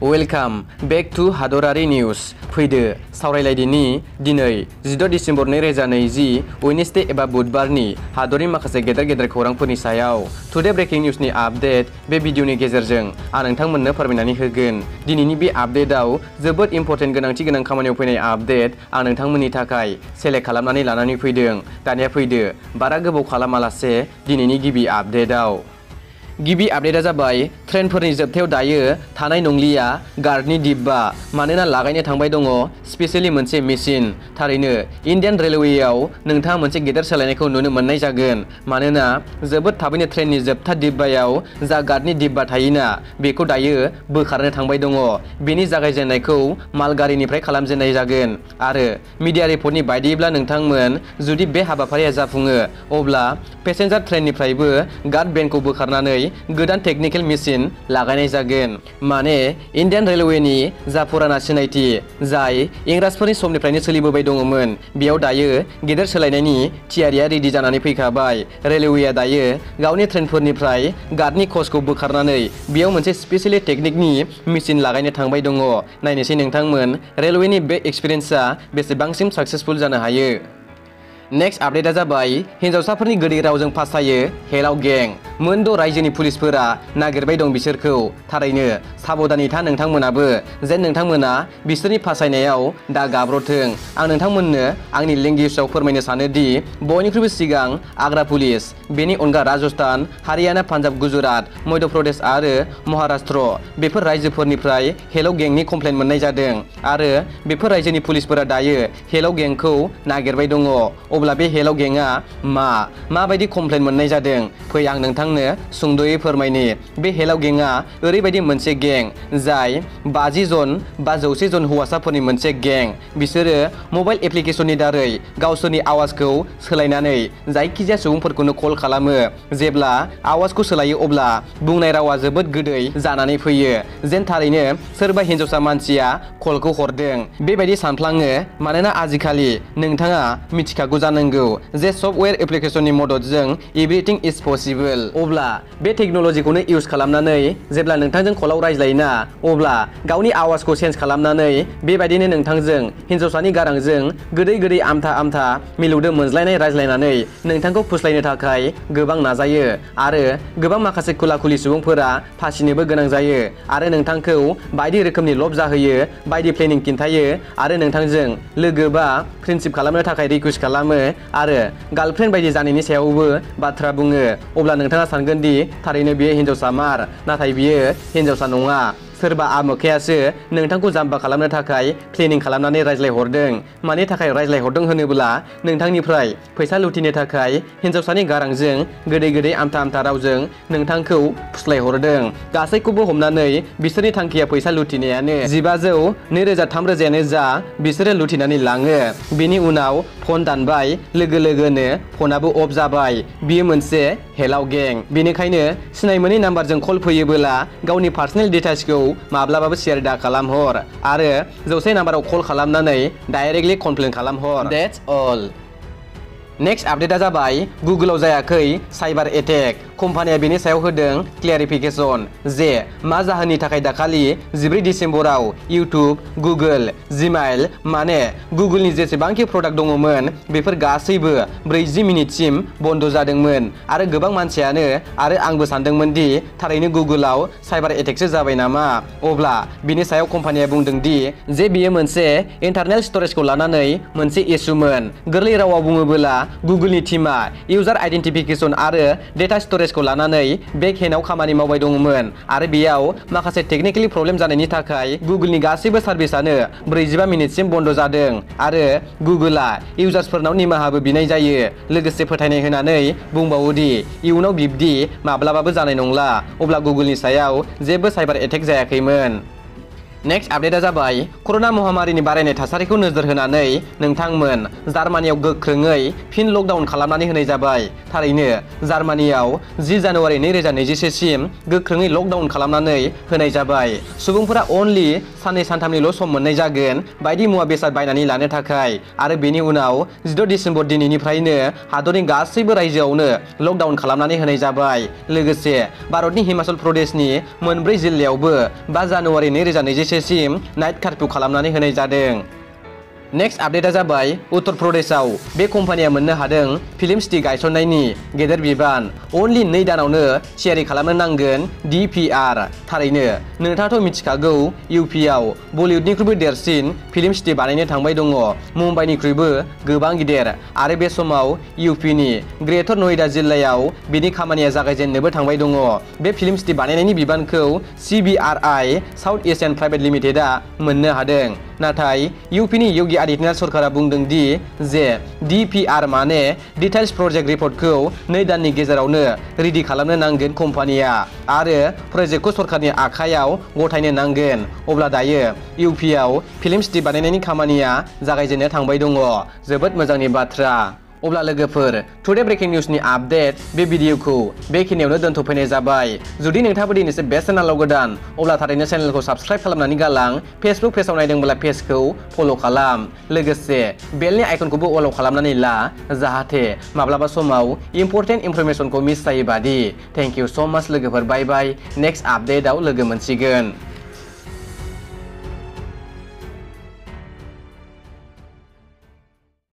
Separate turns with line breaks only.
Welcome back to हादरारि news फैदो सावरायलायदिनि दिनै जिद' डिसेम्बर नैरोजा नैजि वेनेसडे एबा बुधबारनि हादरनि माखासे गेदेर गेदेर खौरांफोरनि सायाव टुडे ब्रेकिं निउसनि आपडेट बे भिडिअनि गेजेरजों आं नोंथांमोननो फोरमायनानै होगोन दिनैनि बे आपडेटआव जोबोद इम्परटेन्ट गोनांथि गोनां खामानियाव फैनाय आपडेट आं नोंथांमोननि थाखाय सेलेक्ट खालामनानै लानानै फैदों दानिया फैदो बारा गोबाव खालामालासे दिनैनि गिबि आपडेटआव गिबि आपडेटआ जाबाय ट्रेनफोरनि जोबथायाव दायो थानाय नंलिया गार्डनि डिब्बा मानोना लागायनो थांबाय दङ स्पेसियेलि मोनसे मेसिन थारैनो इन्डियान रेलवेयाव नोंथाङा मोनसे गेदेर सोलायनायखौ नुनो मोननाय जागोन मानोना जोबोद थाबैनो ट्रेननि जोबथा डिब्बायाव जा गार्डनि डिब्बा थायोना बेखौ दायो बोखारनो थांबाय दङ बेनि जागायजेननायखौ मालगारिनिफ्राय खालामजेननाय जागोन आरो मिडिया रिपर्टनि बायदिब्ला नोंथांमोन जुदि बे हाबाफारिया जाफुङो अब्ला पेसेन्जार ट्रेननिफ्रायबो गार्ड बेन्डखौ बोखारनानै गोदान टेकनिकेल मेसिन लागायनाय जागोन। माने इन्डियान रेलवेनि जा फुराना सिनायथि, जाय इंराजफोरनि समनिफ्रायनो सोलिबोबाय दङमोन। बेयाव दायो गेदेर सोलायनायनि थियारिया रेडि जानानै फैखाबाय। रेलवेया दायो गावनि ट्रेनफोरनिफ्राय गार्डनि कचखौ बोखारनानै बेयाव मोनसे स्पेसियेलि टेकनिकनि मेसिन लागायनो थांबाय दङ। नायनोसै नोंथांमोन, रेलवेनि बे एक्सपिरियेन्सआ बेसेबांसिम साक्सेसफुल जानो नेक्स्ट आपडेटआ जाबाय हिन्जावसाफोरनि गोदै रावजों फासायो हेलाव गें। मोनद' रायजोनि पुलिसफोरा नागिरबाय दं बिसोरखौ थारैनो साबधानै था नोंथांमोनाबो जेन नोंथांमोना बिसोरनि फासायनायाव दा गाब्रथों आं नोंथांमोननो आंनि लेंगुवेजाव फोरमायनो सानोदि बयनिख्रुइबो सिगां आग्रा पुलिस बेनि अनगा राजस्थान हारियाना पान्जाब गुजरात मध्य प्रदेश आरो महाराष्ट्र बेफोर रायजोफोरनिफ्राय हेलाव गेंनि कमप्लेन मोननाय जादों आरो बेफोर रायजोनि पुलिसफोरा दायो हेलाव गेंखौ नागिरबाय दङ अब्ला बे हेलाव गेंआ मा माबायदि कमप्लेन मोननाय जादों फै आं नोंथांनो सुंद'यै फोरमायनि, बे हेलाव गेंआ ओरैबायदि मोनसे गें जाय बाजि जन बा जौसे जन हौवासाफोरनि मोनसे गें। बिसोरो मबाइल एप्लिकेसननि दारै गावसोरनि आवाजखौ सोलायनानै जायखिजाया सुबुंफोरखौनो कल खालामो। जेब्ला आवाजखौ सोलायो, अब्ला बुंनाय रावा जोबोद गोदै जानानै फैयो। जेन थारैनो सोरबा हिन्जावसा मानसिया कलखौ हरदों। बेबायदि सानफ्लाङो, मानोना आजिखालि नोंथाङा मिथिखागौ जानांगौ जे सफ्टवेर एप्लिकेसननि मददजों एभ्रिथिं इज़ पसिबोल। अब्ला बे टेक्न'लजिखौनो इउज खालामनानै जेब्ला नोंथांजों कलाव रायज्लायोना, अब्ला गावनि आवाजखौ चेन्ज खालामनानै बेबायदिनो नोंथांजों, हिन्जावसानि गारांजों गोदै गोदै आमथा आमथा मिलौदो मोनज्लायनाय रायज्लायनानै नोंथांखौ फुस्लायनो थाखाय गोबां नाजायो आरो गोबां माखासे खुला सुबुंफोरा फासिनोबो गोनां जायो आरो नोंथांखौ बायदि रोखोमनि लब जाहोयो, बायदि प्लेनिं खिन्थायो आरो नोंथांजों लोगो फ्रेन्डशिप खालामनो थाखाय रिकुवेस्ट खालामो आरो गार्लफ्रेन्ड बायदि जानायनि सायावबो बाथ्रा बुङो। अब्ला नोंथाङा सानगोन दि थारैनो बियो हिन्जावसा मार नाथाय बियो हिन्जावसा नङा सोरबा आमोखायासो नोंथांखौ जाम्बा खालामनो थाखाय प्लेनिं खालामनानै रायज्लायहरदों। मानि थाखाय रायज्लायहरदों होनोब्ला नोंथांनिफ्राय फैसा लुथिनो थाखाय हिन्जावसानि गारांजों गोदै गोदै आमथा आमथा रावजों नोंथांखौ फुस्लायहरदों। गासैखौबो हमनानै बिसोरनि थांखिया फैसा लुथिनायानो। जिबाजौ नैरोजा थाम रोजायानो जा बिसोरो लुथिनानै लाङो। बिनि उनाव फन दानबाय, लोगो लोगोनो फनाबो अफ जाबाय। बियो मोनसे हेलाव गें। बेनिखायनो सिनायमोनै नाम्बारजों कल फैयोबोला गावनि पार्सनेल डिटेल्सखौ माब्लाबाबो शेयार दा खालामहर आरो जौसे नाम्बाराव कल खालामनानै directly complain खालामहर that's Al next आपडेटआ जाबाय गुगोलाव जायाखै साइबार एटेक कम्पानिया बेनि सायाव होदों क्लियारिफिकेसन जे मा जाहोननि थाखाय दाखालि जिब्रै डिसेम्बराव इउटुब गुगोल जिमेल माने गुगोलनि जेसेबांखि प्रडाक्ट दङमोन बेफोर गासैबो ब्रैजि मिनिटसिम बन्द' जादोंमोन आरो गोबां मानसियानो आरो आंबो सानदोंमोन दि थारैनो गुगोलाव साइबार एटेकसो जाबाय नामा अब्ला बिनि सायाव कम्पानिया बुंदों दि जे बियो मोनसे इन्टारनेल स्टरेजखौ लानानै मोनसे इस्युमोन गोरलै रावाव बुङोबोला गुगोलनि टिमा इउजार आइडेन्टिफिकेसन आरो डेटा स्टरेजखौ लानानै बेक हेन्डआव खामानि मावबाय दङमोन आरो बेयाव माखासे टेकनिकेलि प्रब्लेम जानायनि थाखाय गुगोलनि गासैबो सार्भिसानो ब्रैजिबा मिनिटसिम बन्द' जादों। आरो गुगोला इउजार्सफोरनाव निमाहाबो बिनाय जायो। लोगोसे फोथायनाय होनानै बुंबावोदि इयुनाव बिब्दि माब्लाबाबो नंला। अब्ला गुगोलनि सायाव जेबो एटेक जायाखैमोन। नेक्स्ट आपडेटआ जाबाय कर'ना महामारिनि बारायनाय थासारिखौ नोजोर होनानै नोंथांमोन जार्मानियाव गोख्रोङै फिन लकडाउन खालामनानै होनाय जाबाय। थारैनो, जार्मानियाव जि जानुवारि नैरोजा नैजिसेसिम गोख्रोङै लकडाउन खालामनानै होनाय जाबाय। सुबुंफोरा अनलि साननै सानथामनिल' सम मोननाय जागोन बायदि मुवा बेसाद बायनानै लानो थाखाय। आरो बेनि उनाव जिद' डिसेम्बर दिनैनिफ्रायनो हादरनि गासैबो रायजोआवनो लकडाउन खालामनानै होनाय जाबाय। लोगोसे भारतनि हिमाचल प्रदेशनि मोनब्रै जिल्लायावबो बा जानुवारि नैरोजा नैजिसेसिम नाइट कार्फ्यु खालामनानै होनाय जादों नेक्स्ट आपडेटआ जाबाय उत्तर प्रदेशआव। बे कम्पानिया मोननो हादों फ़िल्म सिटि गायसननायनि। गेदेर बिबान, अनलि नै दानावनो थियारि खालामनो नांगोन DPR थारैनो, नोंथाङाथ' मिथिखागौ इउपिआव बलिउडनिख्रुइबो देरसिन फ़िल्म सिटि बानायनो थांबाय दङ। मुम्बाइनिख्रुइबो गोबां गिदिर। आरो बे समाव इउपिनि ग्रेटर नयडा जिल्लायाव बिनि खामानिया जागायजेननोबो थांबाय दङ। बे फ़िल्म सिटि बानायनायनि बिबानखौ CBRI साउथ एसियान प्राइभेट लिमिटेडआ मोननो हादों। नाथाय इउपिनि योगी आदित्यनाथ सरकारा बुंदों दि जे DPR माने डिटेल्स प्रजेक्ट रिपर्टखौ नै दाननि गेजेरावनो रेडि खालामनो नांगोन कम्पानिया आरो प्रजेक्टखौ सरकारनि आखायाव गथायनो नांगोन। अब्ला दायो इउपिआव फ़िल्म सिटि बानायनायनि खामानिया जागायजेननो थांबाय दङ। जोबोद मोजांनि बाथ्रा। अब्ला लोगोफोर टुडे ब्रेकिं निउसनि आपडेट बे भिडिअखौ बेखिनियावनो दोनथ'फैनाय जाबाय जुदि नोंथाङाबो दिनैसो बे चेनेलाव गोदान अब्ला थारैनो चेनेलखौ साबस्क्राइब खालामनानै गालां फेसबुक पेजाव नायदोंब्ला पेजखौ फल' खालाम लोगोसे बेलनि आइकनखौबो अल खालामनानै ला जाहाथे माब्लाबा समाव इम्पर्टेन्ट इनफरमेसनखौ मिस जायो बादि थेंक इउ स' माच लोगोफोर बाय बाय नेक्स्ट आपडेटआव लोगो मोनसिगोन